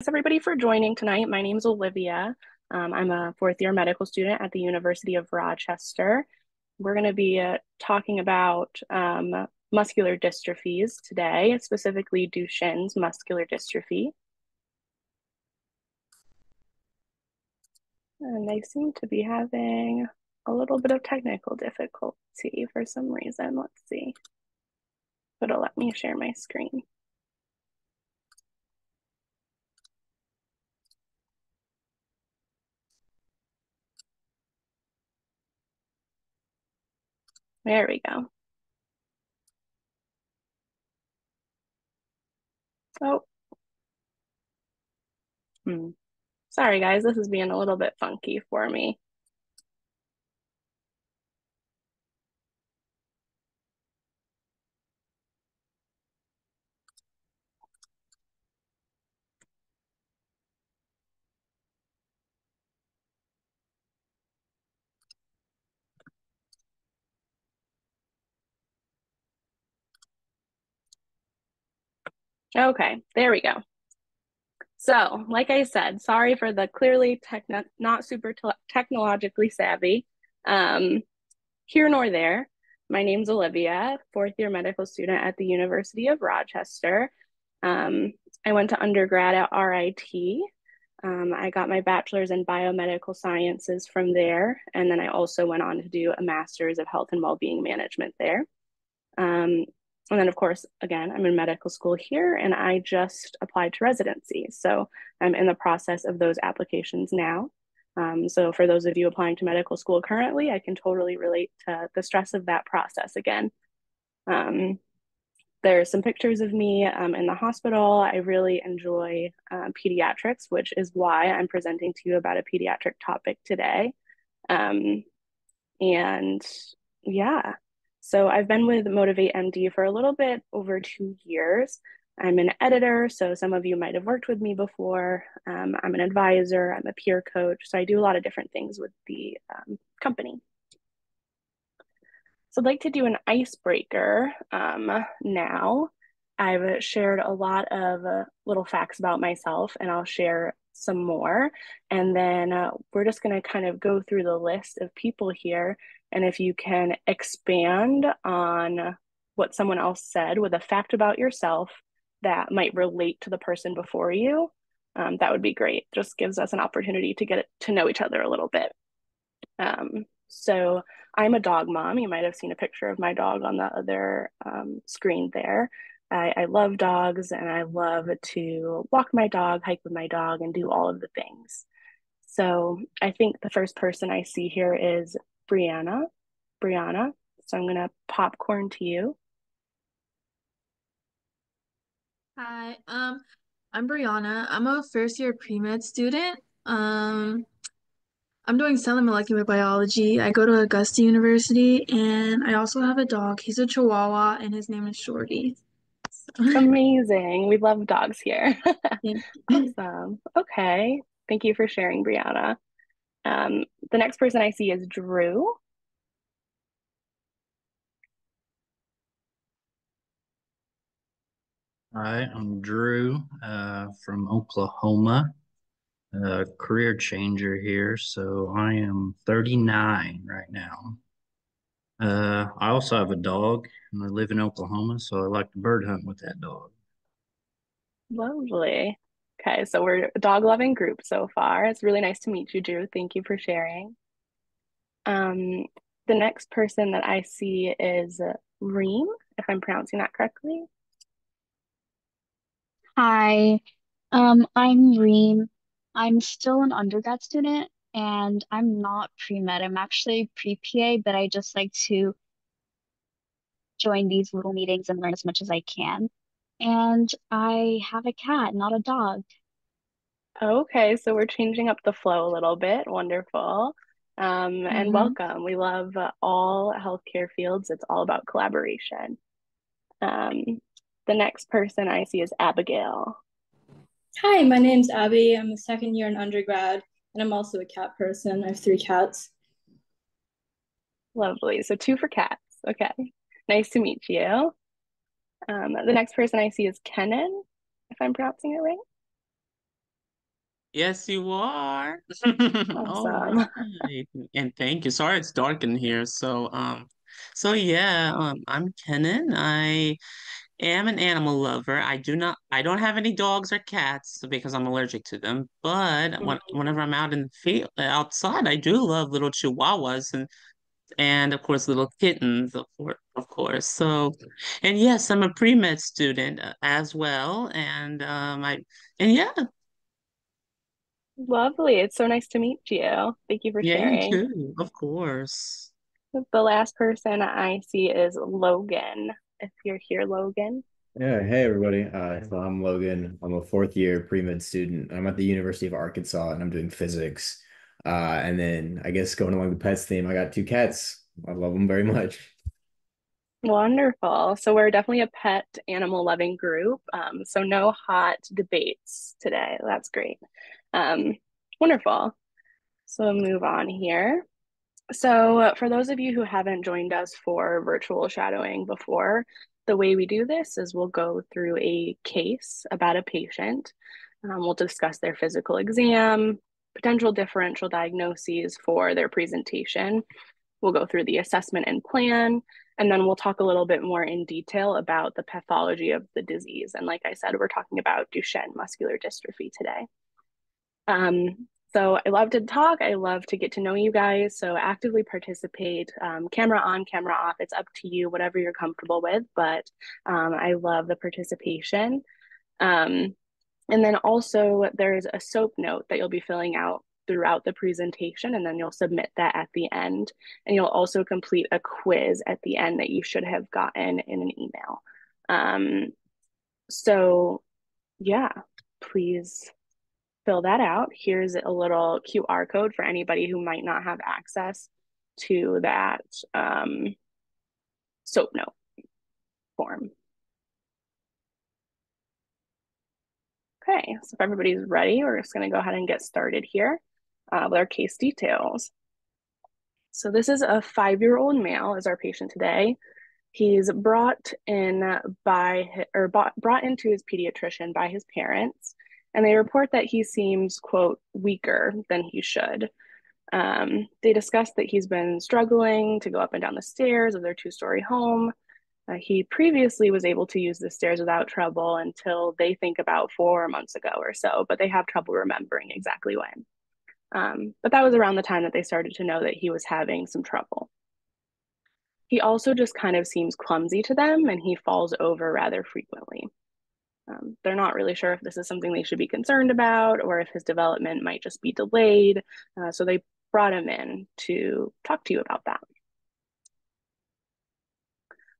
Thanks everybody for joining tonight. My name is Olivia. Um, I'm a fourth year medical student at the University of Rochester. We're going to be uh, talking about um, muscular dystrophies today, specifically Duchenne's muscular dystrophy. And they seem to be having a little bit of technical difficulty for some reason. Let's see. But it'll let me share my screen. There we go. Oh. Hmm. Sorry, guys, this is being a little bit funky for me. Okay, there we go. So, like I said, sorry for the clearly techno- not super te technologically savvy. Um, here nor there. My name's Olivia, fourth year medical student at the University of Rochester. Um, I went to undergrad at RIT. Um, I got my bachelor's in biomedical sciences from there, and then I also went on to do a master's of health and well-being management there. Um, and then, of course, again, I'm in medical school here and I just applied to residency. So I'm in the process of those applications now. Um, so for those of you applying to medical school currently, I can totally relate to the stress of that process again. Um, there's some pictures of me um, in the hospital. I really enjoy uh, pediatrics, which is why I'm presenting to you about a pediatric topic today. Um, and yeah, so I've been with Motivate MD for a little bit over two years. I'm an editor, so some of you might have worked with me before. Um, I'm an advisor, I'm a peer coach, so I do a lot of different things with the um, company. So I'd like to do an icebreaker um, now. I've shared a lot of uh, little facts about myself, and I'll share some more. And then uh, we're just going to kind of go through the list of people here and if you can expand on what someone else said with a fact about yourself that might relate to the person before you, um, that would be great. Just gives us an opportunity to get to know each other a little bit. Um, so I'm a dog mom. You might have seen a picture of my dog on the other um, screen there. I, I, love dogs and I love to walk my dog, hike with my dog, and do all of the things. So I think the first person I see here is Brianna. Brianna. So I'm going to popcorn to you. Hi, um, I'm Brianna. I'm a first year pre-med student. Um, I'm doing cell and molecular biology. I go to Augusta University and I also have a dog. He's a Chihuahua and his name is Shorty. Amazing. We love dogs here. awesome. Okay. Thank you for sharing, Brianna. Um, the next person I see is Drew. Hi, I'm Drew uh, from Oklahoma, a career changer here. So I am 39 right now. Uh, I also have a dog and I live in Oklahoma, so I like to bird hunt with that dog. Lovely. Okay, so we're a dog loving group so far. It's really nice to meet you, Drew. Thank you for sharing. Um, the next person that I see is Reem, if I'm pronouncing that correctly. Hi, um, I'm Reem. I'm still an undergrad student and I'm not pre-med. I'm actually pre-PA, but I just like to join these little meetings and learn as much as I can. And I have a cat, not a dog. Okay, so we're changing up the flow a little bit. Wonderful. Um, and hmm welcome. We love uh, all healthcare fields. It's all about collaboration. Um, the next person I see is Abigail. Hi, my name's Abby. I'm a second year in undergrad, and I'm also a cat person. I have three cats. Lovely. So two for cats. Okay. Nice to meet you. Um, the next person I see is Kenan, if I'm pronouncing it right. Yes, you are. Awesome. right. And thank you. Sorry it's dark in here. So um so yeah, um I'm Kenan. I am an animal lover. I do not I don't have any dogs or cats because I'm allergic to them. But when, Mhm. whenever I'm out in the field outside, I do love little chihuahuas and and of course little kittens of course, of course. So and yes, I'm a pre-med student uh, as well and um I and yeah, Lovely. It's so nice to meet you. Thank you for yeah, you sharing. too, of course. The last person I see is Logan. If you're here, Logan. Yeah, hey everybody. Uh, so I'm Logan. I'm a fourth year pre-med student. I'm at the University of Arkansas and I'm doing physics. Uh, and then I guess going along the pets theme, I got two cats. I love them very much. Wonderful. So we're definitely a pet animal loving group. Um, so no hot debates today. That's great. Um, wonderful. So move on here. So for those of you who haven't joined us for virtual shadowing before, the way we do this is we'll go through a case about a patient. Um, we'll discuss their physical exam, potential differential diagnoses for their presentation. We'll go through the assessment and plan, and then we'll talk a little bit more in detail about the pathology of the disease. And like I said, we're talking about Duchenne muscular dystrophy today. Um, so I love to talk. I love to get to know you guys. So actively participate, um, camera on, camera off. It's up to you, whatever you're comfortable with. But um, I love the participation. Um, and then also there's a SOAP note that you'll be filling out throughout the presentation, and then you'll submit that at the end. And you'll also complete a quiz at the end that you should have gotten in an email. Um, so yeah, please fill that out. Here's a little QR code for anybody who might not have access to that um, SOAP note form. Okay, so if everybody's ready, we're just going to go ahead and get started here uh, with our case details. So this is a five-year-old male is our patient today. He's brought in by or brought into his pediatrician by his parents, and they report that he seems quote weaker than he should. Um, they discuss that he's been struggling to go up and down the stairs of their two-story home. Uh, he previously was able to use the stairs without trouble until they think about four months ago or so, but they have trouble remembering exactly when. Um, but that was around the time that they started to know that he was having some trouble. He also just kind of seems clumsy to them and he falls over rather frequently. Um, they're not really sure if this is something they should be concerned about or if his development might just be delayed. Uh, so they brought him in to talk to you about that.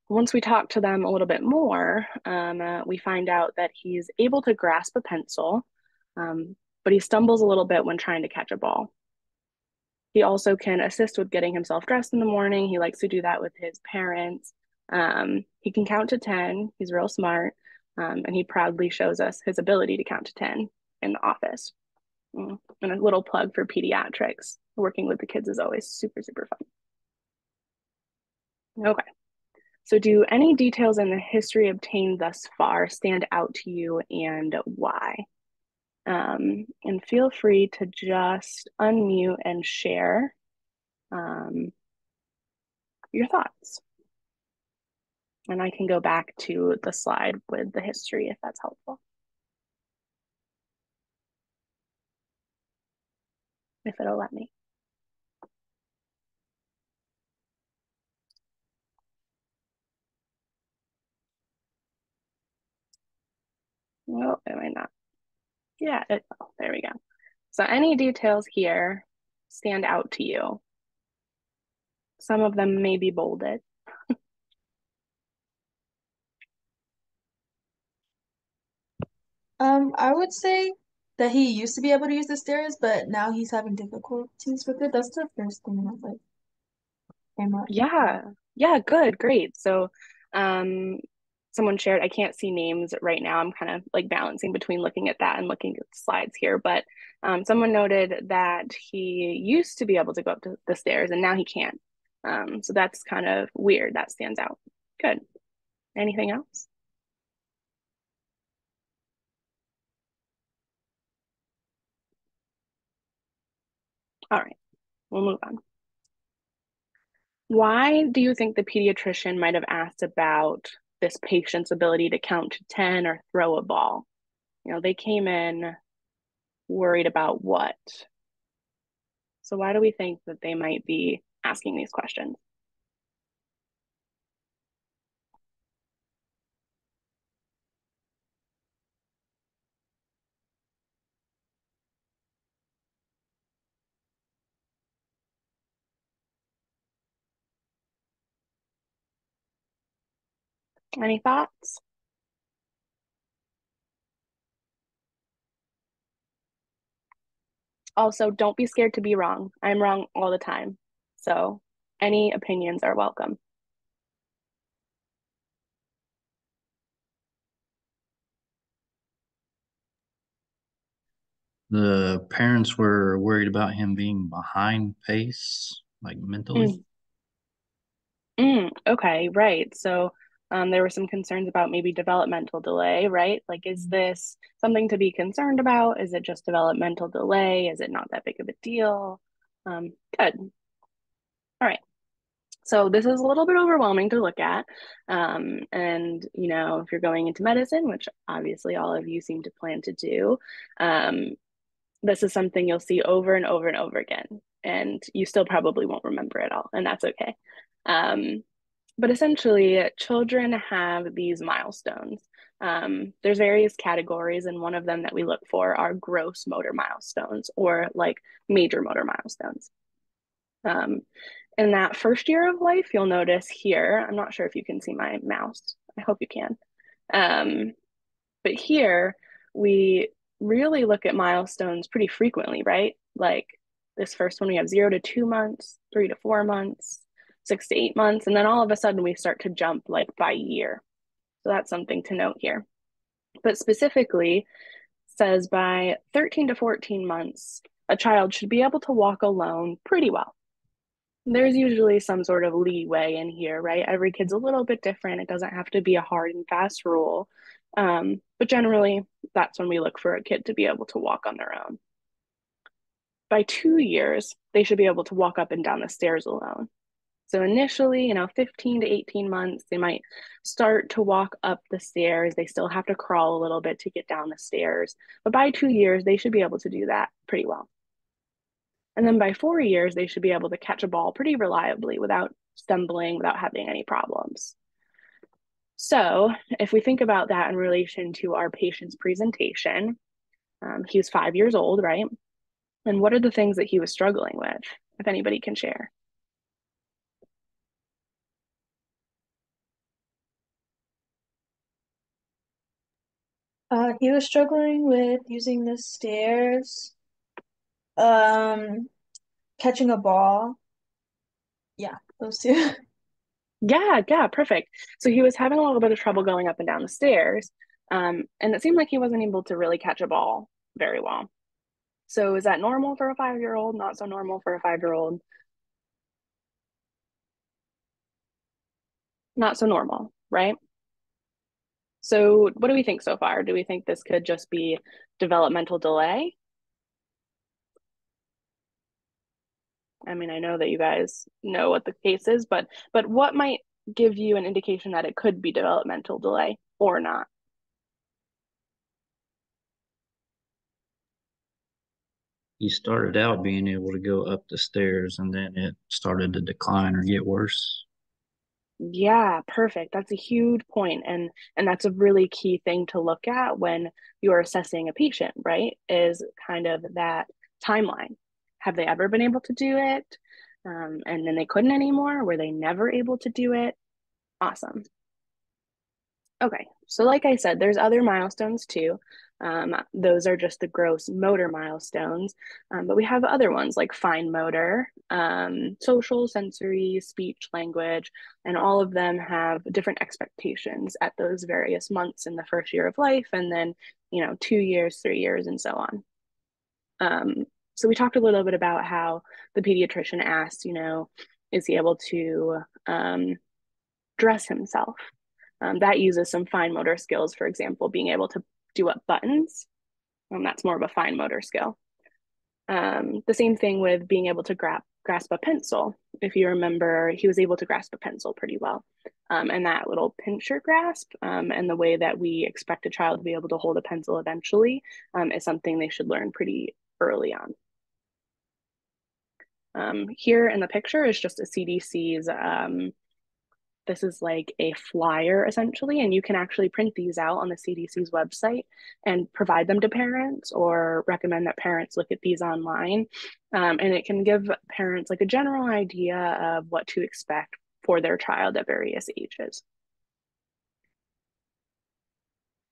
Once we talk to them a little bit more, um, uh, we find out that he's able to grasp a pencil, um, but he stumbles a little bit when trying to catch a ball. He also can assist with getting himself dressed in the morning. He likes to do that with his parents. Um, he can count to 10. He's real smart. Um, and he proudly shows us his ability to count to 10 in the office. Mm. And a little plug for pediatrics. Working with the kids is always super, super fun. Okay. So, do any details in the history obtained thus far stand out to you and why? Um, and feel free to just unmute and share um, your thoughts. And I can go back to the slide with the history if that's helpful. If it'll let me. No, it might not. Yeah, it, oh, there we go. So any details here stand out to you? Some of them may be bolded. Um, I would say that he used to be able to use the stairs, but now he's having difficulties with it. That's the first thing that like came up. Yeah, yeah, good, great. So, um, someone shared, I can't see names right now. I'm kind of like balancing between looking at that and looking at the slides here, but um, someone noted that he used to be able to go up to the stairs and now he can't. Um, so that's kind of weird. That stands out. Good. Anything else? All right, we'll move on. Why do you think the pediatrician might have asked about this patient's ability to count to 10 or throw a ball? You know, they came in worried about what? So why do we think that they might be asking these questions? Any thoughts? Also, don't be scared to be wrong. I'm wrong all the time. So any opinions are welcome. The parents were worried about him being behind pace, like mentally. Mm. Mm, okay, right. So um, there were some concerns about maybe developmental delay, right? Like, is this something to be concerned about? Is it just developmental delay? Is it not that big of a deal? Um, good. All right. So this is a little bit overwhelming to look at. Um, and, you know, if you're going into medicine, which obviously all of you seem to plan to do, um, this is something you'll see over and over and over again. And you still probably won't remember it all, and that's okay. Um, but essentially, children have these milestones. Um, there's various categories, and one of them that we look for are gross motor milestones or like major motor milestones. Um, in that first year of life, you'll notice here, I'm not sure if you can see my mouse. I hope you can. Um, but here, we really look at milestones pretty frequently, right? Like this first one, we have zero to two months, three to four months, six to eight months. And then all of a sudden we start to jump like by year. So that's something to note here. But specifically says by 13 to 14 months, a child should be able to walk alone pretty well. There's usually some sort of leeway in here, right? Every kid's a little bit different. It doesn't have to be a hard and fast rule. Um, but generally, that's when we look for a kid to be able to walk on their own. By two years, they should be able to walk up and down the stairs alone. So initially, you know, 15 to 18 months, they might start to walk up the stairs. They still have to crawl a little bit to get down the stairs. But by two years, they should be able to do that pretty well. And then by four years, they should be able to catch a ball pretty reliably without stumbling, without having any problems. So if we think about that in relation to our patient's presentation, um, he was five years old, right? And what are the things that he was struggling with, if anybody can share? Uh, he was struggling with using the stairs, um, catching a ball. Yeah, those two. Yeah, yeah, perfect. So he was having a little bit of trouble going up and down the stairs, um, and it seemed like he wasn't able to really catch a ball very well. So is that normal for a five-year-old? Not so normal for a five-year-old? Not so normal, right? So what do we think so far? Do we think this could just be developmental delay? I mean, I know that you guys know what the case is, but but what might give you an indication that it could be developmental delay or not? He started out being able to go up the stairs and then it started to decline or get worse. Yeah, perfect. That's a huge point and and that's a really key thing to look at when you're assessing a patient, right? Is kind of that timeline. Have they ever been able to do it? Um, and then they couldn't anymore? Were they never able to do it? Awesome. Okay, so like I said, there's other milestones too. Um, those are just the gross motor milestones, um, but we have other ones like fine motor, um, social, sensory, speech, language, and all of them have different expectations at those various months in the first year of life, and then you know two years, three years, and so on. Um, so we talked a little bit about how the pediatrician asked, you know, is he able to um, dress himself? Um, that uses some fine motor skills, for example, being able to do up buttons. Um, that's more of a fine motor skill. Um, the same thing with being able to grab, grasp a pencil. If you remember, he was able to grasp a pencil pretty well. Um, and that little pincher grasp um, and the way that we expect a child to be able to hold a pencil eventually um, is something they should learn pretty early on. Um, here in the picture is just a CDC's um, this is like a flyer essentially, and you can actually print these out on the CDC's website and provide them to parents or recommend that parents look at these online. Um, and it can give parents like a general idea of what to expect for their child at various ages.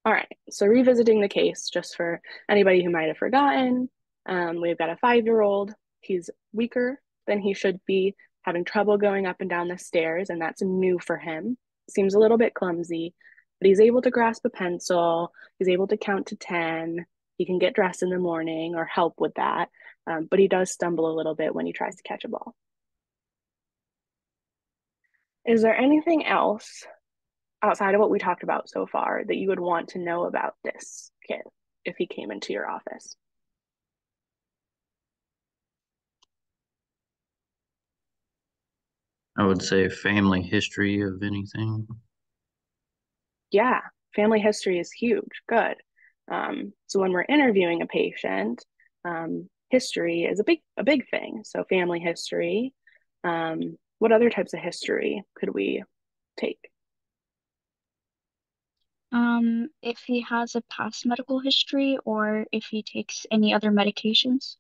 All right, so revisiting the case, just for anybody who might have forgotten, um, we've got a five-year-old. He's weaker than he should be having trouble going up and down the stairs, and that's new for him. Seems a little bit clumsy, but he's able to grasp a pencil. He's able to count to 10. He can get dressed in the morning or help with that, um, but he does stumble a little bit when he tries to catch a ball. Is there anything else outside of what we talked about so far that you would want to know about this kid if he came into your office? I would say family history of anything. Yeah, family history is huge. Good. Um, so when we're interviewing a patient, um, history is a big a big thing. So family history. Um, what other types of history could we take? Um, if he has a past medical history or if he takes any other medications.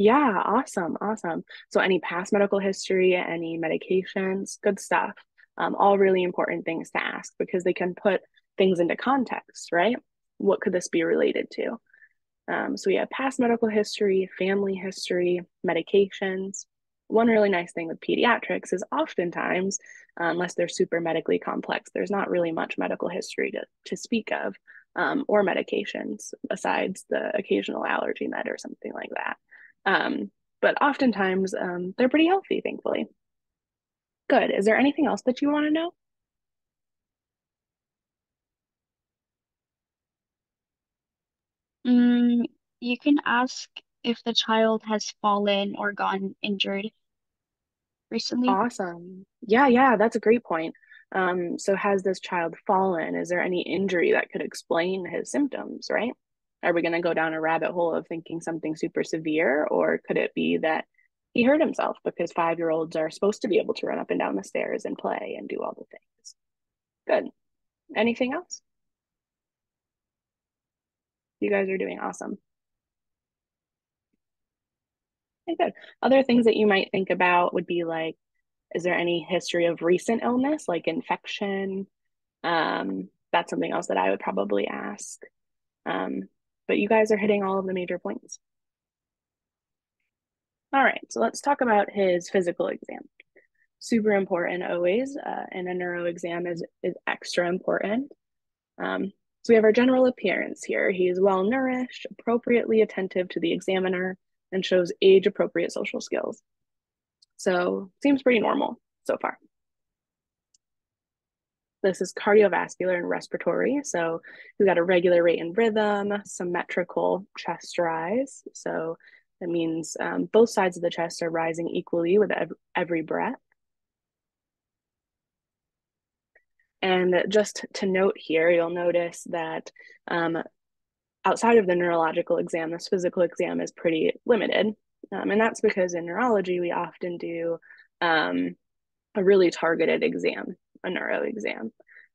Yeah, awesome, awesome. So any past medical history, any medications, good stuff. Um, all really important things to ask because they can put things into context, right? What could this be related to? Um, so we have past medical history, family history, medications. One really nice thing with pediatrics is oftentimes, unless they're super medically complex, there's not really much medical history to, to speak of um, or medications besides the occasional allergy med or something like that. Um, but oftentimes um, they're pretty healthy, thankfully. Good. Is there anything else that you want to know? Mm, you can ask if the child has fallen or gotten injured recently. Awesome. Yeah, yeah, that's a great point. Um, so has this child fallen? Is there any injury that could explain his symptoms, right? Are we going to go down a rabbit hole of thinking something super severe, or could it be that he hurt himself because five year olds are supposed to be able to run up and down the stairs and play and do all the things? Good. Anything else? You guys are doing awesome. Okay, good. Other things that you might think about would be like, is there any history of recent illness, like infection? Um, that's something else that I would probably ask. Um, but you guys are hitting all of the major points. All right, so let's talk about his physical exam. Super important always, uh, and a neuro exam is, is extra important. Um, so we have our general appearance here. He is well nourished, appropriately attentive to the examiner, and shows age appropriate social skills. So seems pretty normal so far. This is cardiovascular and respiratory. So we've got a regular rate and rhythm, symmetrical chest rise. So that means um, both sides of the chest are rising equally with every breath. And just to note here, you'll notice that um, outside of the neurological exam, this physical exam is pretty limited. Um, and that's because in neurology, we often do um, a really targeted exam a neuro exam.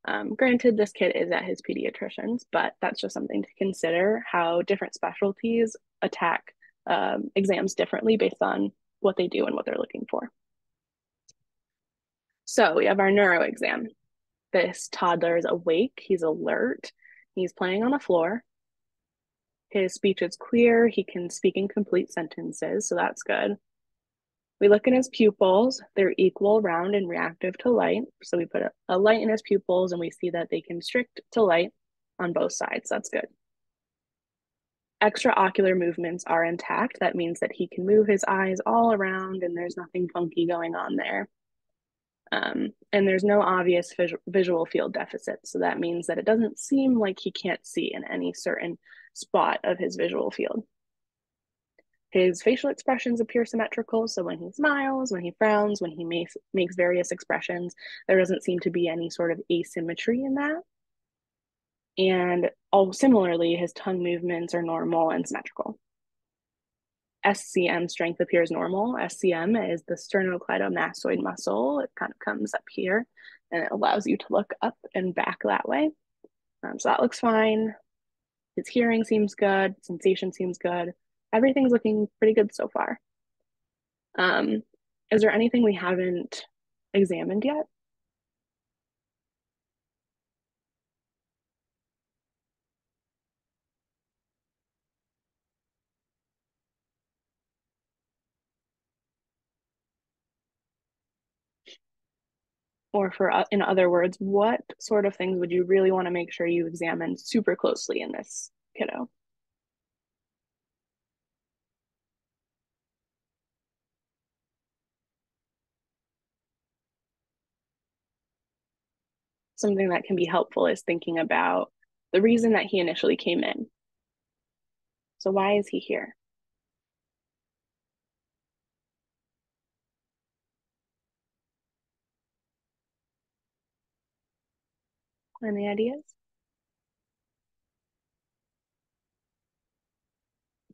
Um, granted, this kid is at his pediatrician's, but that's just something to consider how different specialties attack um, exams differently based on what they do and what they're looking for. So we have our neuro exam. This toddler is awake, he's alert, he's playing on the floor. His speech is clear, he can speak in complete sentences, so that's good. We look in his pupils, they're equal, round, and reactive to light. So we put a, a light in his pupils and we see that they constrict to light on both sides. That's good. Extraocular movements are intact. That means that he can move his eyes all around and there's nothing funky going on there. Um, and there's no obvious vis visual field deficit. So that means that it doesn't seem like he can't see in any certain spot of his visual field. His facial expressions appear symmetrical. So when he smiles, when he frowns, when he makes, makes various expressions, there doesn't seem to be any sort of asymmetry in that. And all similarly, his tongue movements are normal and symmetrical. SCM strength appears normal. SCM is the sternocleidomastoid muscle. It kind of comes up here and it allows you to look up and back that way. Um, so that looks fine. His hearing seems good. Sensation seems good everything's looking pretty good so far. Um, is there anything we haven't examined yet? Or for uh, in other words, what sort of things would you really want to make sure you examine super closely in this kiddo? Something that can be helpful is thinking about the reason that he initially came in. So why is he here? Any ideas?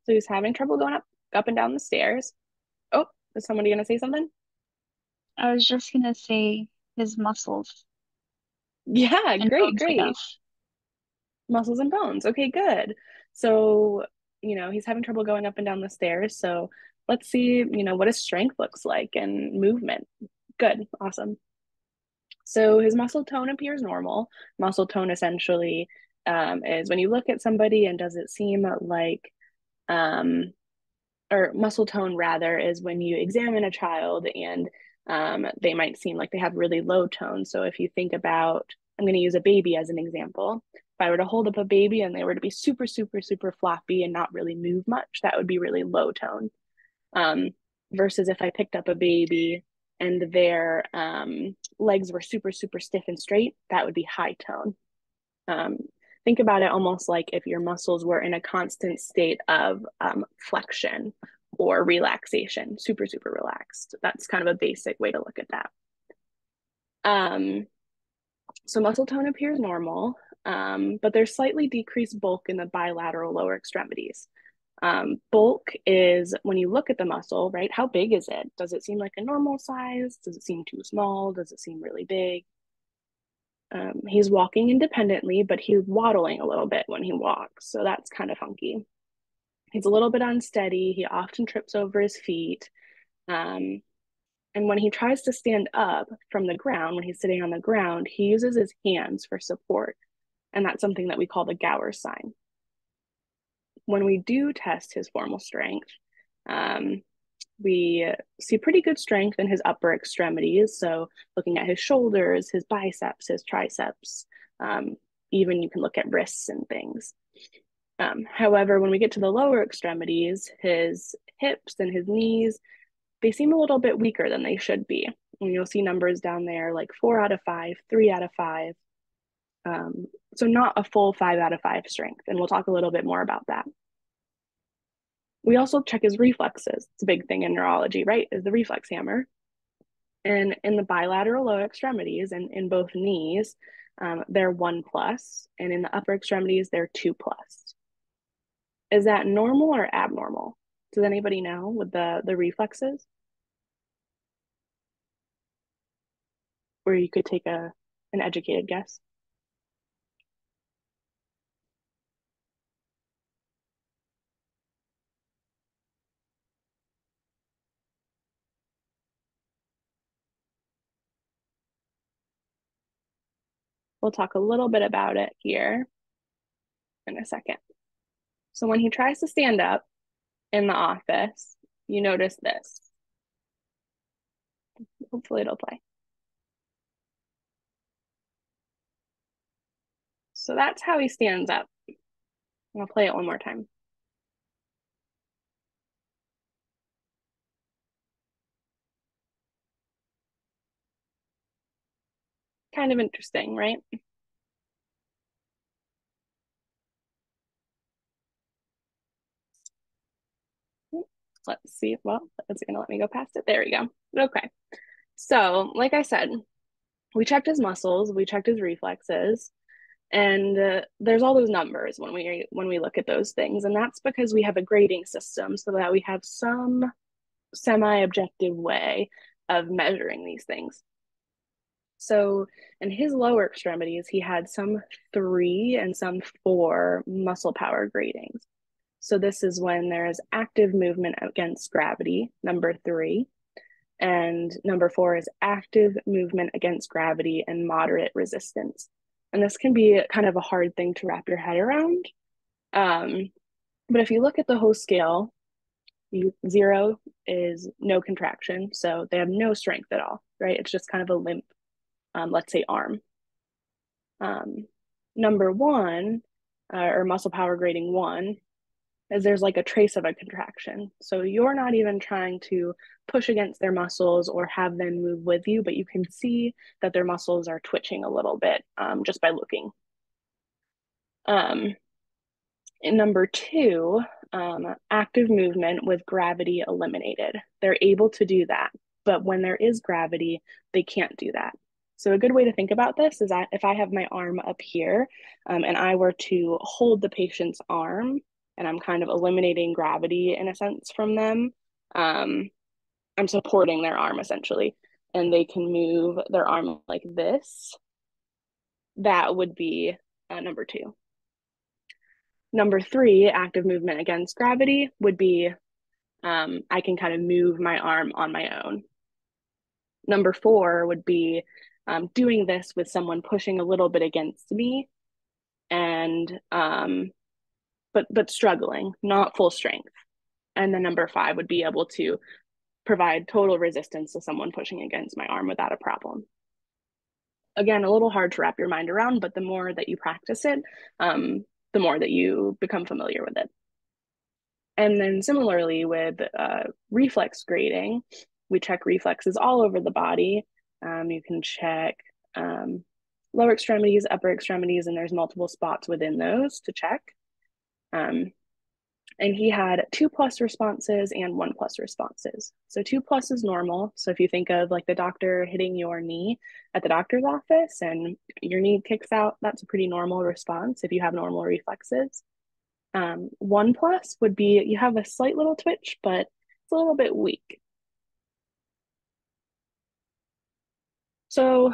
So he's having trouble going up up and down the stairs. Oh, is somebody gonna say something? I was just gonna say his muscles. Yeah, great, great. Muscles and bones. Okay, good. So, you know, he's having trouble going up and down the stairs. So let's see, you know, what his strength looks like and movement. Good, awesome. So his muscle tone appears normal. Muscle tone essentially um, is when you look at somebody and does it seem like, um, or muscle tone rather, is when you examine a child and um, they might seem like they have really low tone. So if you think about, I'm going to use a baby as an example. If I were to hold up a baby and they were to be super, super, super floppy and not really move much, that would be really low tone. Um, versus if I picked up a baby and their um, legs were super, super stiff and straight, that would be high tone. Um, think about it almost like if your muscles were in a constant state of um, flexion or relaxation, super, super relaxed. That's kind of a basic way to look at that. Um, so muscle tone appears normal, um, but there's slightly decreased bulk in the bilateral lower extremities. Um, bulk is when you look at the muscle, right? How big is it? Does it seem like a normal size? Does it seem too small? Does it seem really big? Um, he's walking independently, but he's waddling a little bit when he walks. So that's kind of funky. He's a little bit unsteady. He often trips over his feet. Um, and when he tries to stand up from the ground, when he's sitting on the ground, he uses his hands for support. And that's something that we call the Gower sign. When we do test his formal strength, um, we see pretty good strength in his upper extremities. So, looking at his shoulders, his biceps, his triceps, um, even you can look at wrists and things. Um, however, when we get to the lower extremities, his hips and his knees, they seem a little bit weaker than they should be. And you'll see numbers down there like four out of five, three out of five. Um, so not a full five out of five strength. And we'll talk a little bit more about that. We also check his reflexes. It's a big thing in neurology, right? Is the reflex hammer. And in the bilateral lower extremities and in both knees, um, they're one plus, and in the upper extremities, they're two plus is that normal or abnormal? Does anybody know with the the reflexes? Or you could take a an educated guess. We'll talk a little bit about it here in a second. So when he tries to stand up in the office, you notice this. Hopefully it'll play. So that's how he stands up. I'll play it one more time. Kind of interesting, right? Let's see. Well, it's going to let me go past it. There we go. Okay. So, like I said, we checked his muscles, we checked his reflexes, and uh, there's all those numbers when we when we look at those things, and that's because we have a grading system so that we have some semi-objective way of measuring these things. So in his lower extremities, he had some three and some four muscle power gradings. So this is when there is active movement against gravity, number three. And number four is active movement against gravity and moderate resistance. And this can be kind of a hard thing to wrap your head around. Um, but if you look at the whole scale, you, zero is no contraction. So they have no strength at all, right? It's just kind of a limp um, let's say arm. Um, number one, uh, or muscle power grading one, is there's like a trace of a contraction. So you're not even trying to push against their muscles or have them move with you, but you can see that their muscles are twitching a little bit um, just by looking. Um, in number two, um, active movement with gravity eliminated. They're able to do that, but when there is gravity, they can't do that. So a good way to think about this is that if I have my arm up here um, and I were to hold the patient's arm and I'm kind of eliminating gravity in a sense from them, um, I'm supporting their arm essentially and they can move their arm like this, that would be uh, number two. Number three, active movement against gravity would be um, I can kind of move my arm on my own. Number four would be um, doing this with someone pushing a little bit against me and um, but but struggling not full strength. And then number five would be able to provide total resistance to someone pushing against my arm without a problem. Again a little hard to wrap your mind around but the more that you practice it um, the more that you become familiar with it. And then similarly with uh, reflex grading we check reflexes all over the body. Um, you can check um, lower extremities, upper extremities, and there's multiple spots within those to check. Um, and he had two plus responses and one plus responses. So two plus is normal. So if you think of like the doctor hitting your knee at the doctor's office and your knee kicks out, that's a pretty normal response if you have normal reflexes. Um, one plus would be you have a slight little twitch, but it's a little bit weak. So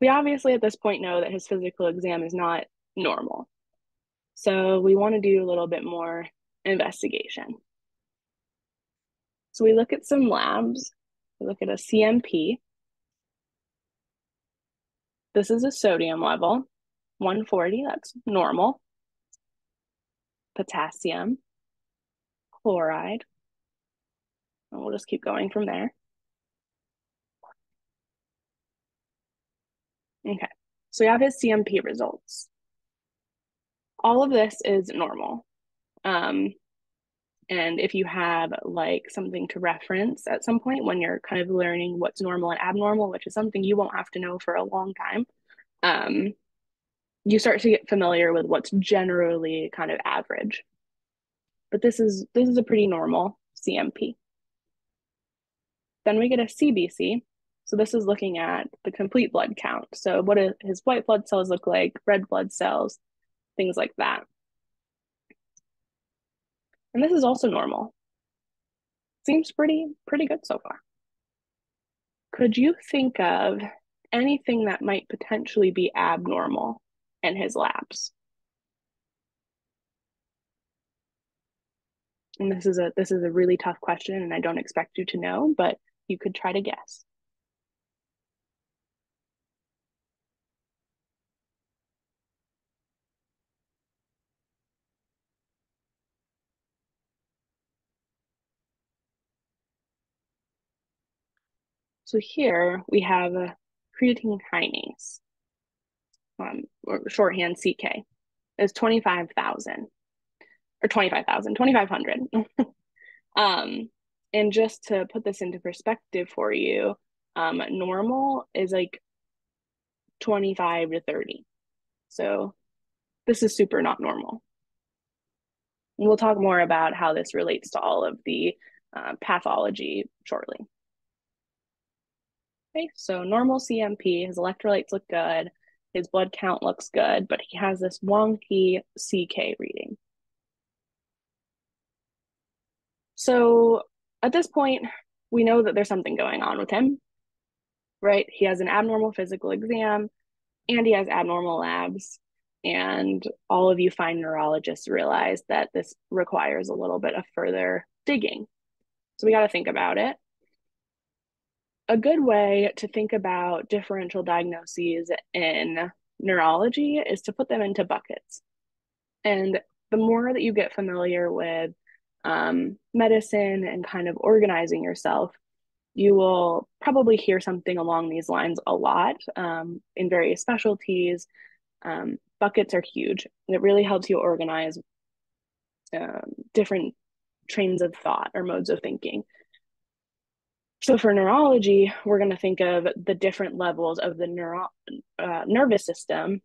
we obviously at this point know that his physical exam is not normal. So we want to do a little bit more investigation. So we look at some labs. We look at a CMP. This is a sodium level, 140, that's normal. Potassium, chloride, and we'll just keep going from there. Okay, so we have his CMP results. All of this is normal. Um, and if you have like something to reference at some point when you're kind of learning what's normal and abnormal, which is something you won't have to know for a long time, um, you start to get familiar with what's generally kind of average. But this is this is a pretty normal CMP. Then we get a CBC, so this is looking at the complete blood count. So what do his white blood cells look like, red blood cells, things like that. And this is also normal. Seems pretty, pretty good so far. Could you think of anything that might potentially be abnormal in his labs? And this is a this is a really tough question and I don't expect you to know, but you could try to guess. So here we have a creatine kinase, um, or shorthand CK, is 25,000 or 25,000, 2,500. um, and just to put this into perspective for you, um, normal is like 25 to 30. So this is super not normal. And we'll talk more about how this relates to all of the uh, pathology shortly. Okay, so normal CMP, his electrolytes look good, his blood count looks good, but he has this wonky CK reading. So at this point, we know that there's something going on with him, right? He has an abnormal physical exam and he has abnormal labs. And all of you fine neurologists realize that this requires a little bit of further digging. So we got to think about it. A good way to think about differential diagnoses in neurology is to put them into buckets. And the more that you get familiar with um, medicine and kind of organizing yourself, you will probably hear something along these lines a lot um, in various specialties. Um, buckets are huge. It really helps you organize um, different trains of thought or modes of thinking. So for neurology, we're going to think of the different levels of the neuro- uh, nervous system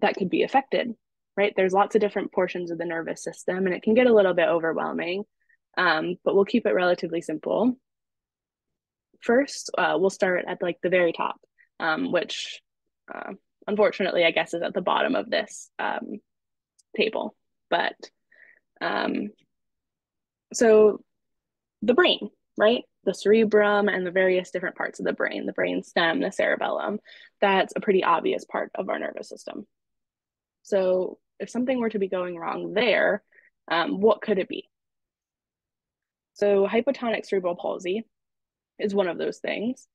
that could be affected right? There's lots of different portions of the nervous system and it can get a little bit overwhelming, um, but we'll keep it relatively simple. First, uh, we'll start at like the very top, um, which uh, unfortunately, I guess is at the bottom of this um, table. But um, so the brain, right? The cerebrum and the various different parts of the brain, the brain stem, the cerebellum, that's a pretty obvious part of our nervous system. So if something were to be going wrong there, um, what could it be? So hypotonic cerebral palsy is one of those things.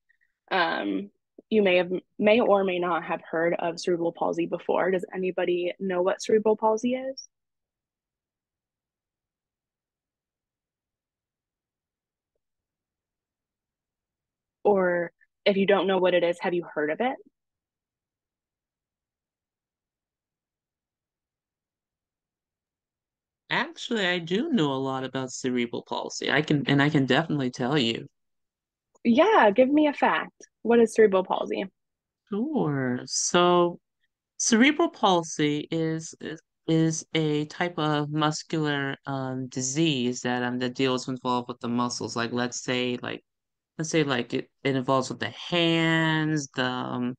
Um, you may have may or may not have heard of cerebral palsy before. Does anybody know what cerebral palsy is? Or if you don't know what it is, have you heard of it? Actually, I do know a lot about cerebral palsy. I can, and I can definitely tell you. Yeah, give me a fact. What is cerebral palsy? Sure. So, cerebral palsy is is, a type of muscular um disease that um that deals involved with the muscles. Like let's say like let's say like it, it involves with the hands, the um,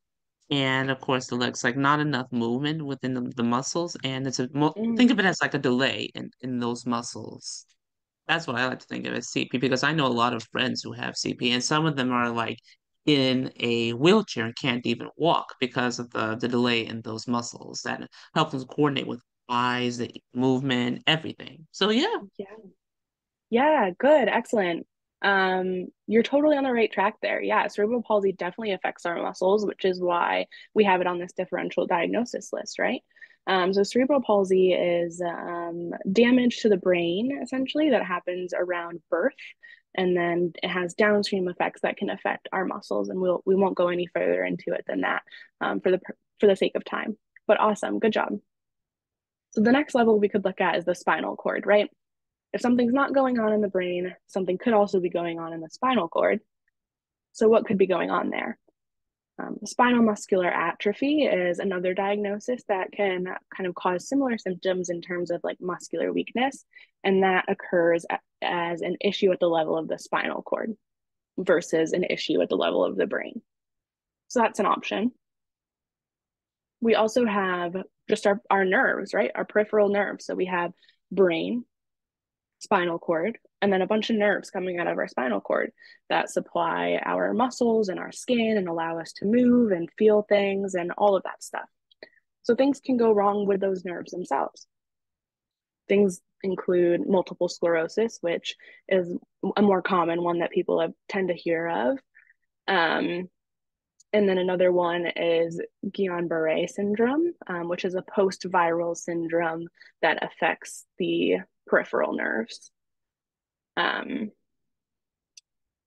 and of course the legs like not enough movement within the, the muscles and it's a mo think Mm, of it as like a delay in in those muscles that's what i like to think of as cp because i know a lot of friends who have cp and some of them are like in a wheelchair and can't even walk because of the the delay in those muscles that help them coordinate with eyes the movement everything so yeah yeah. Yeah, good, excellent. Um, you're totally on the right track there. Yeah, cerebral palsy definitely affects our muscles, which is why we have it on this differential diagnosis list, right? Um, so cerebral palsy is um, damage to the brain, essentially, that happens around birth, and then it has downstream effects that can affect our muscles, and we'll we won't go any further into it than that um, for the for the sake of time. But awesome, good job. So the next level we could look at is the spinal cord, right? If something's not going on in the brain, something could also be going on in the spinal cord. So, what could be going on there? Um, spinal muscular atrophy is another diagnosis that can kind of cause similar symptoms in terms of like muscular weakness, and that occurs as an issue at the level of the spinal cord versus an issue at the level of the brain. So, that's an option. We also have just our, our nerves, right? Our peripheral nerves. So, we have brain, spinal cord, and then a bunch of nerves coming out of our spinal cord that supply our muscles and our skin and allow us to move and feel things and all of that stuff. So things can go wrong with those nerves themselves. Things include multiple sclerosis, which is a more common one that people have, tend to hear of. Um, and then another one is Guillain-Barré syndrome, um, which is a post-viral syndrome that affects the peripheral nerves. Um,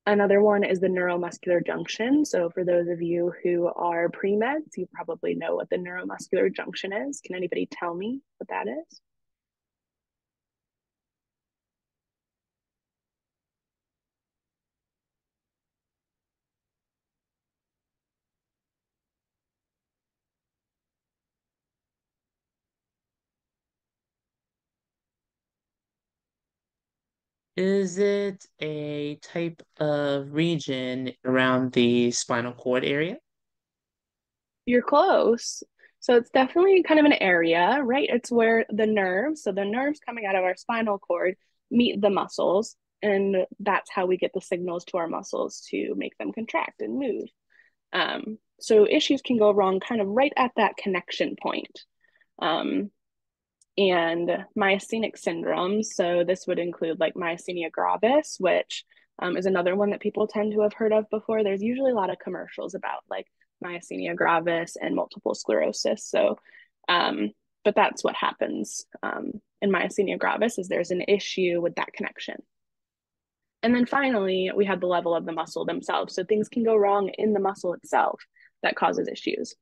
another one is the neuromuscular junction. So for those of you who are pre-meds, you probably know what the neuromuscular junction is. Can anybody tell me what that is? Is it a type of region around the spinal cord area? You're close. So it's definitely kind of an area, right? It's where the nerves, so the nerves coming out of our spinal cord meet the muscles, and that's how we get the signals to our muscles to make them contract and move. Um, so issues can go wrong kind of right at that connection point. Um, and myasthenic syndromes. So this would include like myasthenia gravis, which um, is another one that people tend to have heard of before. There's usually a lot of commercials about like myasthenia gravis and multiple sclerosis. So, um, but that's what happens um, in myasthenia gravis is there's an issue with that connection. And then finally, we have the level of the muscle themselves. So things can go wrong in the muscle itself that causes issues.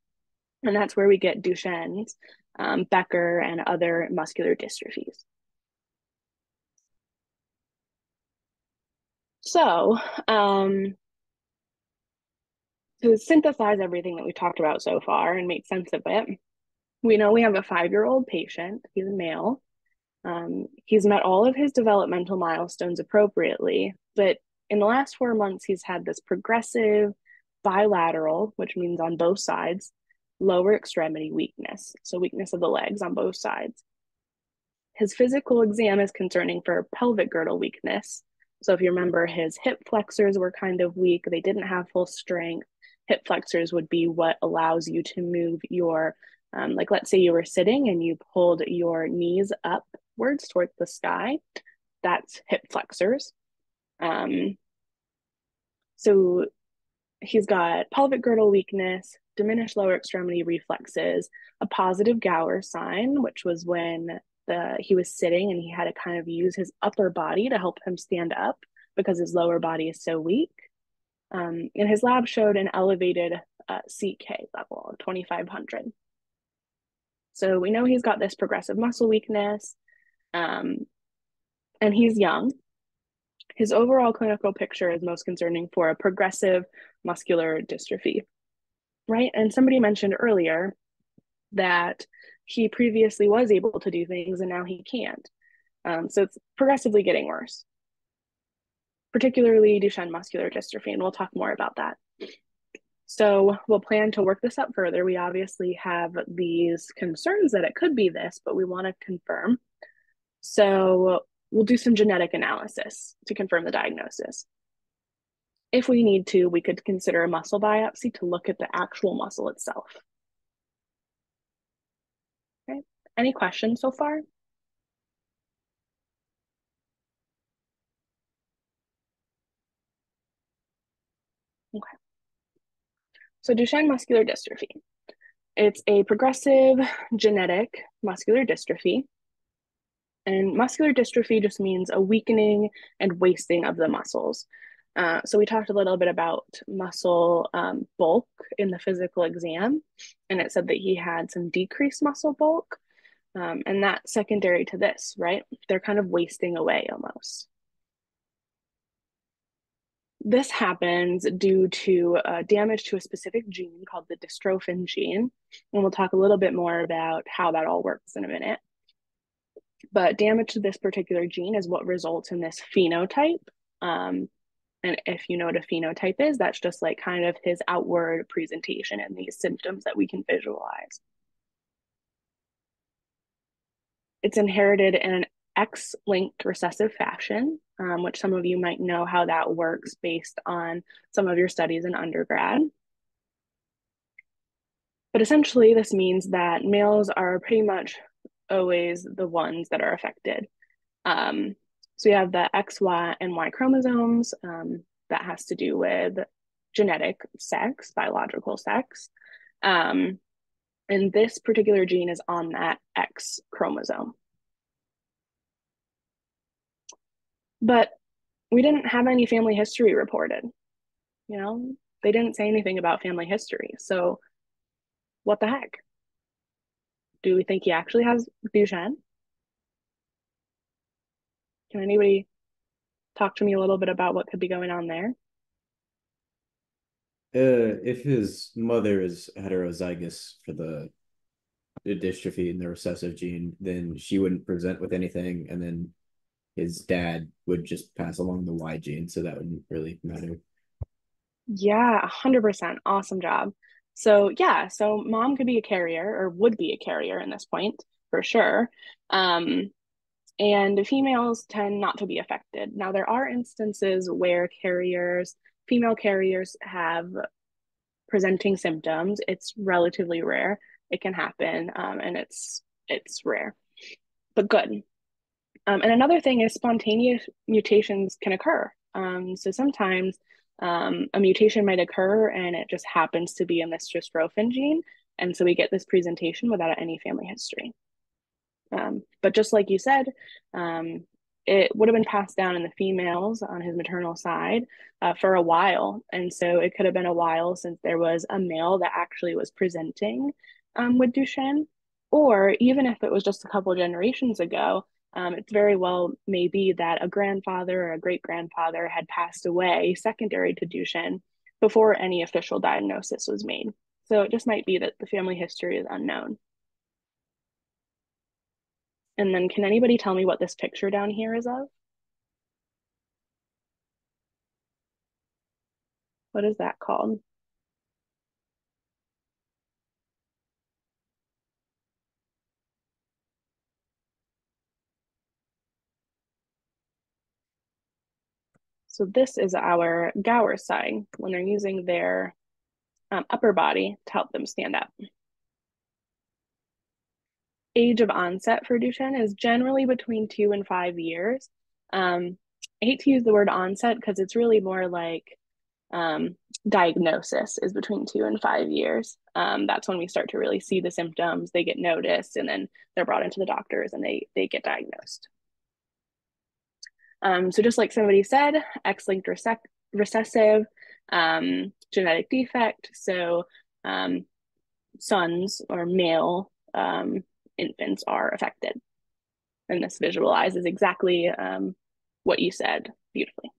And that's where we get Duchenne's, um, Becker, and other muscular dystrophies. So, um, to synthesize everything that we talked about so far and make sense of it, we know we have a five year old patient. He's a male. Um, he's met all of his developmental milestones appropriately, but in the last four months, he's had this progressive bilateral, which means on both sides, lower extremity weakness. So, weakness of the legs on both sides. His physical exam is concerning for pelvic girdle weakness. So, if you remember, his hip flexors were kind of weak, they didn't have full strength. Hip flexors would be what allows you to move your, um, like, let's say you were sitting and you pulled your knees upwards towards the sky. That's hip flexors. Um, so he's got pelvic girdle weakness, diminished lower extremity reflexes, a positive Gower sign, which was when the he was sitting and he had to kind of use his upper body to help him stand up because his lower body is so weak. Um, and his lab showed an elevated uh, CK level of 2500. So we know he's got this progressive muscle weakness, um, and he's young. His overall clinical picture is most concerning for a progressive muscular dystrophy, right? And somebody mentioned earlier that he previously was able to do things and now he can't. Um, so it's progressively getting worse, particularly Duchenne muscular dystrophy, and we'll talk more about that. So we'll plan to work this up further. We obviously have these concerns that it could be this, but we want to confirm. So we'll do some genetic analysis to confirm the diagnosis. If we need to, we could consider a muscle biopsy to look at the actual muscle itself. Okay, any questions so far? Okay. So Duchenne muscular dystrophy. It's a progressive genetic muscular dystrophy. And muscular dystrophy just means a weakening and wasting of the muscles. Uh, so we talked a little bit about muscle um, bulk in the physical exam, and it said that he had some decreased muscle bulk, um, and that's secondary to this, right? They're kind of wasting away almost. This happens due to uh, damage to a specific gene called the dystrophin gene, and we'll talk a little bit more about how that all works in a minute. But damage to this particular gene is what results in this phenotype. Um, and if you know what a phenotype is, that's just like kind of his outward presentation and these symptoms that we can visualize. It's inherited in an X-linked recessive fashion, um, which some of you might know how that works based on some of your studies in undergrad. But essentially, this means that males are pretty much always the ones that are affected. Um, so we have the X, Y, and Y chromosomes um, that has to do with genetic sex, biological sex. Um, and this particular gene is on that X chromosome. But we didn't have any family history reported. You know, they didn't say anything about family history. So, what the heck? Do we think he actually has Duchenne? Can anybody talk to me a little bit about what could be going on there? Uh, if his mother is heterozygous for the, the dystrophy and the recessive gene, then she wouldn't present with anything, and then his dad would just pass along the Y gene, so that wouldn't really matter. Yeah, 100%. Awesome job. So, yeah, so mom could be a carrier or would be a carrier in this point for sure. Um, and females tend not to be affected. Now, there are instances where carriers, female carriers, have presenting symptoms. It's relatively rare. It can happen, um, and it's it's rare, but good. Um, and another thing is spontaneous mutations can occur. Um, so sometimes um, a mutation might occur and it just happens to be in this dystrophin gene. And so we get this presentation without any family history. Um, but just like you said, um, it would have been passed down in the females on his maternal side uh, for a while. And so it could have been a while since there was a male that actually was presenting um, with Duchenne. Or even if it was just a couple generations ago, um, it's very well maybe that a grandfather or a great grandfather had passed away secondary to Duchenne before any official diagnosis was made. So it just might be that the family history is unknown. And then can anybody tell me what this picture down here is of? What is that called? So this is our Gower sign when they're using their um, upper body to help them stand up. Age of onset for Duchenne is generally between two and five years. Um, I hate to use the word onset because it's really more like um, diagnosis is between two and five years. Um, that's when we start to really see the symptoms. They get noticed, and then they're brought into the doctors, and they they get diagnosed. Um, so just like somebody said, X-linked recessive um, genetic defect. So um, sons or male um, infants are affected. And this visualizes exactly um, what you said beautifully.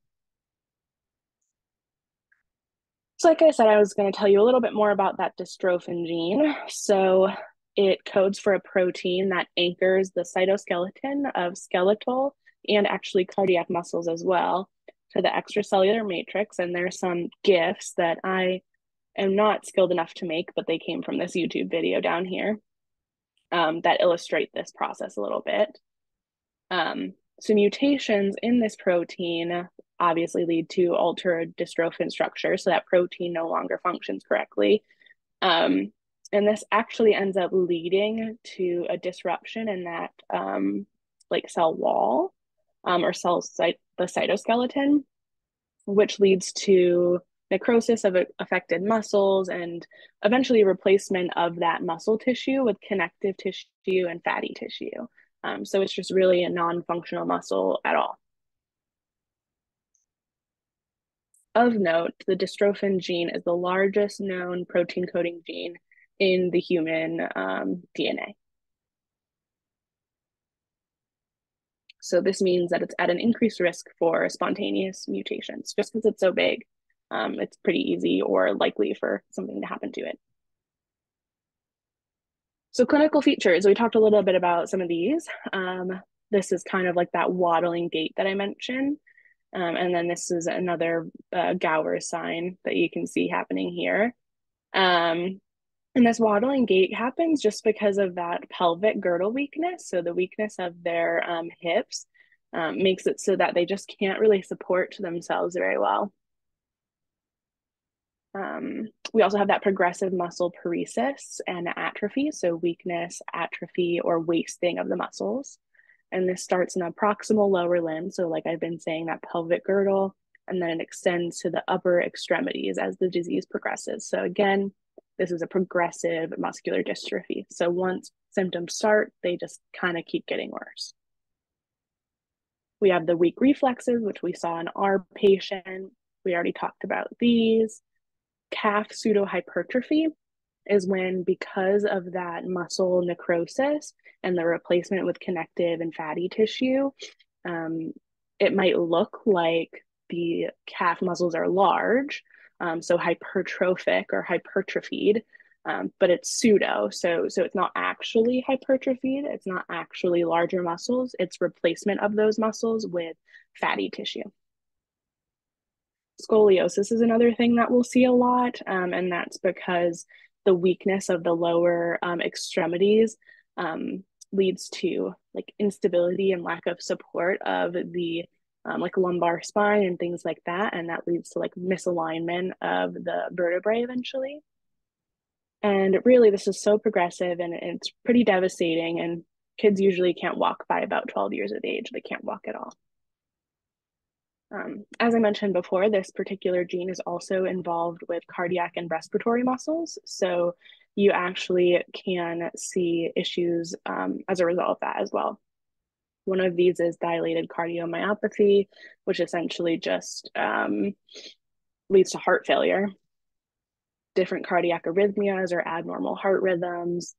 So like I said, I was going to tell you a little bit more about that dystrophin gene. So it codes for a protein that anchors the cytoskeleton of skeletal and actually cardiac muscles as well to the extracellular matrix. And there's some GIFs that I am not skilled enough to make, but they came from this YouTube video down here um, that illustrate this process a little bit. Um, so mutations in this protein obviously lead to altered dystrophin structure, so that protein no longer functions correctly. Um, and this actually ends up leading to a disruption in that um, like cell wall um, or cell site the cytoskeleton, which leads to necrosis of affected muscles and eventually replacement of that muscle tissue with connective tissue and fatty tissue. Um, so it's just really a non-functional muscle at all. Of note, the dystrophin gene is the largest known protein coding gene in the human um, DNA. So this means that it's at an increased risk for spontaneous mutations. Just because it's so big, um, it's pretty easy or likely for something to happen to it. So clinical features, we talked a little bit about some of these. Um, this is kind of like that waddling gait that I mentioned. Um, and then this is another uh, Gower sign that you can see happening here. Um, and this waddling gait happens just because of that pelvic girdle weakness. So the weakness of their um, hips um, makes it so that they just can't really support themselves very well. Um, we also have that progressive muscle paresis and atrophy, so weakness, atrophy, or wasting of the muscles. And this starts in the proximal lower limb. So, like I've been saying, that pelvic girdle, and then it extends to the upper extremities as the disease progresses. So, again, this is a progressive muscular dystrophy. So once symptoms start, they just kind of keep getting worse. We have the weak reflexes, which we saw in our patient. We already talked about these. Calf pseudohypertrophy is when, because of that muscle necrosis and the replacement with connective and fatty tissue, um, it might look like the calf muscles are large, um, so hypertrophic or hypertrophied, um, but it's pseudo. So, so it's not actually hypertrophied. It's not actually larger muscles. It's replacement of those muscles with fatty tissue. Scoliosis is another thing that we'll see a lot, um, and that's because the weakness of the lower um, extremities um, leads to like instability and lack of support of the um, like lumbar spine and things like that, and that leads to like misalignment of the vertebrae eventually. And really, this is so progressive and it's pretty devastating. And kids usually can't walk by about 12 years of age; they can't walk at all. Um, as I mentioned before, this particular gene is also involved with cardiac and respiratory muscles. So you actually can see issues um, as a result of that as well. One of these is dilated cardiomyopathy, which essentially just um, leads to heart failure, different cardiac arrhythmias or abnormal heart rhythms,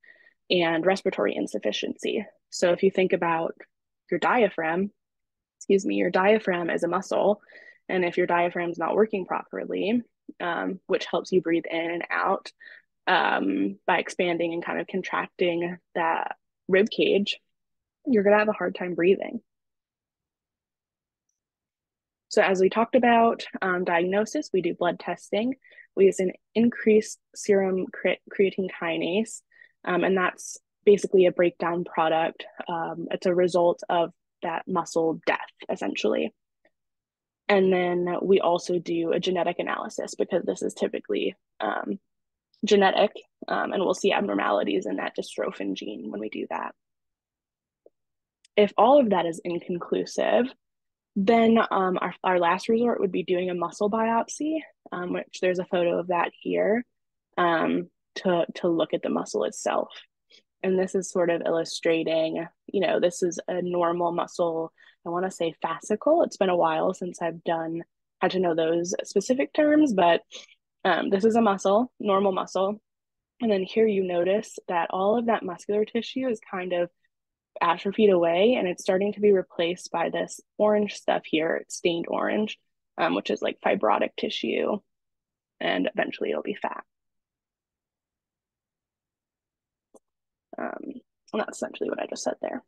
and respiratory insufficiency. So if you think about your diaphragm, excuse me, your diaphragm is a muscle. And if your diaphragm is not working properly, um, which helps you breathe in and out um, by expanding and kind of contracting that rib cage, you're going to have a hard time breathing. So, as we talked about um, diagnosis, we do blood testing. We use an increased serum creatine kinase, um, and that's basically a breakdown product. Um, it's a result of that muscle death essentially. And then we also do a genetic analysis because this is typically um, genetic, um, and we'll see abnormalities in that dystrophin gene when we do that. If all of that is inconclusive, then um, our, our last resort would be doing a muscle biopsy, um, which there's a photo of that here, um, to, to look at the muscle itself and this is sort of illustrating you know this is a normal muscle i want to say fascicle. It's been a while since i've done had to know those specific terms but um, this is a muscle normal muscle. And then here you notice that all of that muscular tissue is kind of atrophied away and it's starting to be replaced by this orange stuff here. It's stained orange um, which is like fibrotic tissue and eventually it'll be fat Um, and that's essentially what I just said there.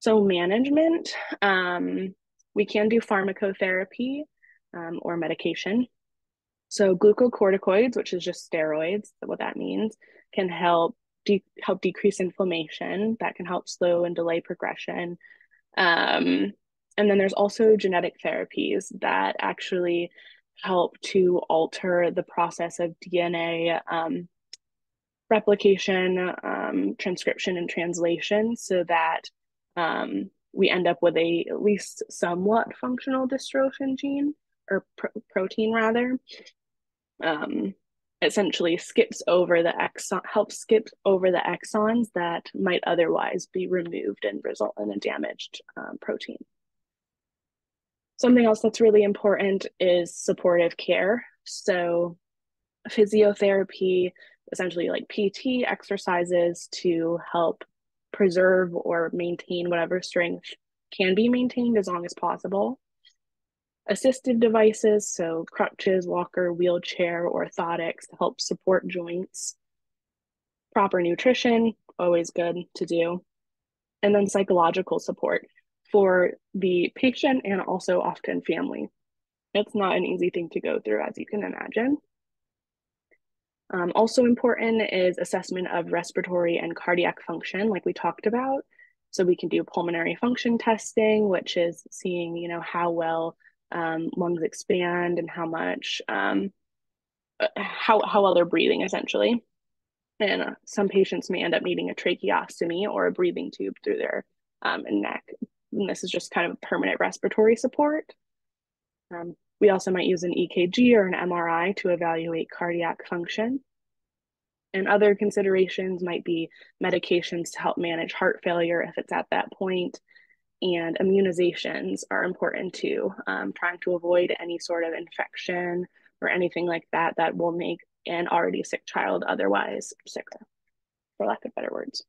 So management, um, we can do pharmacotherapy um, or medication. So glucocorticoids, which is just steroids, what that means, can help de help decrease inflammation. That can help slow and delay progression. Um, and then there's also genetic therapies that actually help to alter the process of DNA um, replication, um, transcription, and translation so that um, we end up with a at least somewhat functional dystrophin gene or pr protein rather. Um, essentially skips over the exon, helps skip over the exons that might otherwise be removed and result in a damaged um, protein. Something else that's really important is supportive care. So physiotherapy, essentially like PT exercises to help preserve or maintain whatever strength can be maintained as long as possible. Assistive devices, so crutches, walker, wheelchair, orthotics to help support joints. Proper nutrition, always good to do. And then psychological support for the patient and also often family. It's not an easy thing to go through, as you can imagine. Um, also important is assessment of respiratory and cardiac function, like we talked about. So we can do pulmonary function testing, which is seeing, you know, how well um, lungs expand and how much, um, uh, how, how well they're breathing essentially. And uh, some patients may end up needing a tracheostomy or a breathing tube through their um, neck. And this is just kind of permanent respiratory support. We also might use an EKG or an MRI to evaluate cardiac function. And other considerations might be medications to help manage heart failure if it's at that point. And immunizations are important too, um, trying to avoid any sort of infection or anything like that that will make an already sick child otherwise sicker, for lack of better words.